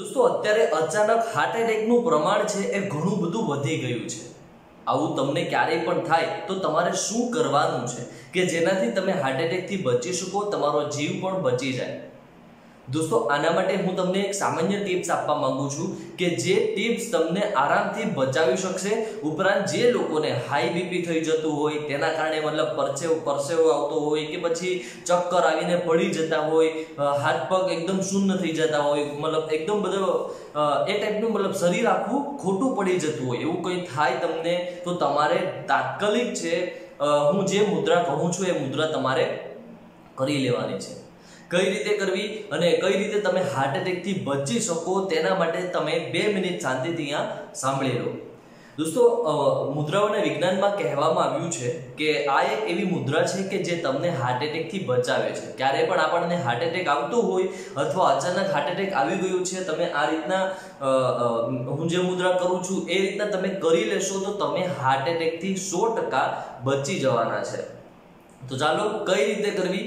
દોસ્તો, અત્યારે અચાનક હાર્ટ એટેકનું પ્રમાણ છે એ ઘણું બધું વધી ગયું છે. આવું તમને ક્યારેય પણ થાય તો તમારે શું કરવાનું છે કે જેનાથી તમે હાર્ટ એટેકથી બચી શકો, તમારો જીવ પણ બચી જાય. દોસ્તો, આના માટે હું તમને એક સામાન્ય ટિપ્સ આપવા માંગુ છું કે જે ટિપ્સ તમને આરામથી બચાવી શકશે. ઉપરાંત જે લોકોને હાઈ બીપી થઈ જતું હોય, તેના કારણે મતલબ પરસેવો પરસેવો આવતો હોય કે પછી ચક્કર આવીને પડી જતા હોય હાથ પગ એકદમ શૂન્ય થઈ જતા હોય, મતલબ એકદમ બધો એ ટાઈપનું મતલબ શરીર આખું ખોટું પડી જતું હોય, એવું કંઈ થાય તમને તો તમારે તાત્કાલિક છે હું જે મુદ્રા કહું છું એ મુદ્રા તમારે કરી લેવાની છે. કઈ રીતે કરવી અને કઈ રીતે તમે હાર્ટ એટેકથી બચી શકો તેના માટે તમે બે મિનિટ શાંતિથી અહીંયા સાંભળી લો. દોસ્તો મુદ્રાઓને વિજ્ઞાનમાં કહેવામાં આવ્યું છે કે આ એક એવી મુદ્રા છે કે જે તમને હાર્ટ એટેકથી બચાવે છે. ક્યારે પણ આપણને હાર્ટ એટેક આવતો હોય અથવા અચાનક હાર્ટ એટેક આવી ગયું છે, તમે આ રીતના હું જે મુદ્રા કરું છું એ રીતના તમે કરી લેશો તો તમે હાર્ટ એટેકથી સો ટકા બચી જવાના છે. તો ચાલો કઈ રીતે કરવી?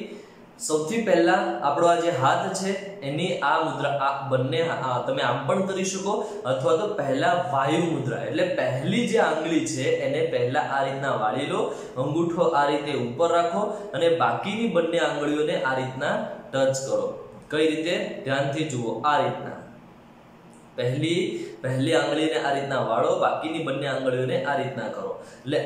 સૌથી પહેલા આપણો આ જે હાથ છે, એની આ મુદ્રા, આ બંને તમે આમ પણ કરી શકો, અથવા તો પહેલા વાયુ મુદ્રા, એટલે પહેલી જે આંગળી છે, એને પહેલા આ રીતના વાળી લો, અંગૂઠો આ રીતે ઉપર રાખો, અને બાકીની બંને આંગળીઓને આ રીતના ટચ કરો. કઈ રીતે? ધ્યાનથી જુઓ, આ રીતના. પહેલી પહેલી આંગળીને આ રીતના વાળો, બાકીની બંને આંગળીઓને આ રીતના કરો. એટલે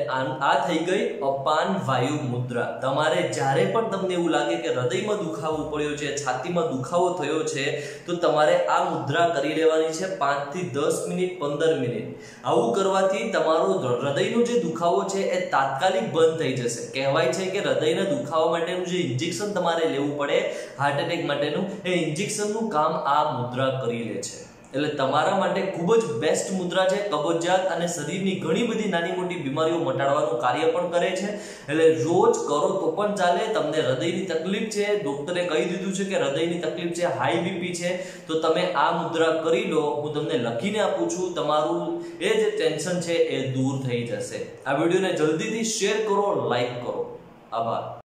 આ થઈ ગઈ અપાન વાયુ મુદ્રા તમારે જ્યારે પણ તમને એવું લાગે કે હૃદયમાં દુખાવો પડ્યો છે, છાતીમાં દુખાવો થયો છે, તો તમારે આ મુદ્રા કરી લેવાની છે પાંચથી દસ મિનિટ, પંદર મિનિટ. આવું કરવાથી તમારો હૃદયનો જે દુખાવો છે એ તાત્કાલિક બંધ થઈ જશે. કહેવાય છે કે હૃદયના દુખાવા માટેનું જે ઇન્જેક્શન તમારે લેવું પડે હાર્ટ એટેક માટેનું, એ ઇન્જેક્શનનું કામ આ મુદ્રા કરી લે છે. એટલે તમારા માટે ખૂબ જ બેસ્ટ મુદ્રા છે, કબજિયાત અને શરીરની ઘણી બધી નાની મોટી બીમારીઓ મટાડવાનું કાર્ય પણ કરે છે. એટલે રોજ કરો તો પણ ચાલે, તમને હૃદયની તકલીફ છે, ડોક્ટરે કહી દીધું છે કે હૃદયની તકલીફ છે હાઈ બીપી છે, તો તમે આ મુદ્રા કરી લો, હું તમને લખીને આપું છું, તમારું એ જે ટેન્શન છે એ દૂર થઈ જશે. આ વિડીયોને જલ્દીથી શેર કરો લાઈક કરો. આભાર.